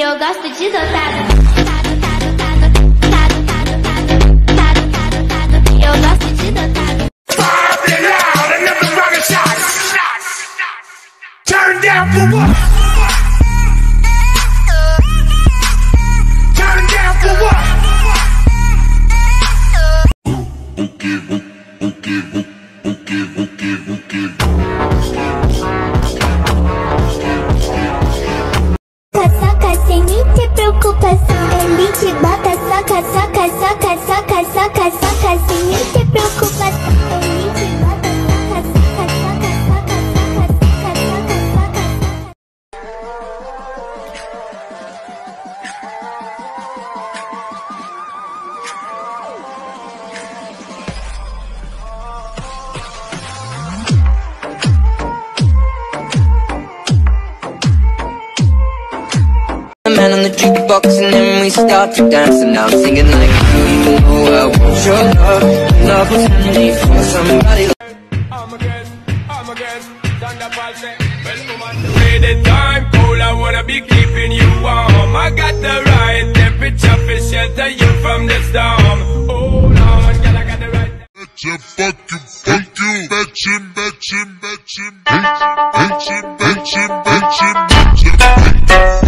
eu gosto de dotado. O que, o que, o que, o que, o que. The on the jukebox and then we start to dance and I'm singing like Do you know I want your love Love was handmade for somebody like Armageddon, Armageddon, Thunderbolt say, well, woman, Way the time cold, I wanna be keeping you warm. I got the right temperature for shelter you from the storm. Oh, Hold on, girl, I got the right. Betcha, fuck you, fuck you. Betcha, betcha, betcha, betcha, betcha, betcha, betcha, betcha, fuck you, betcha,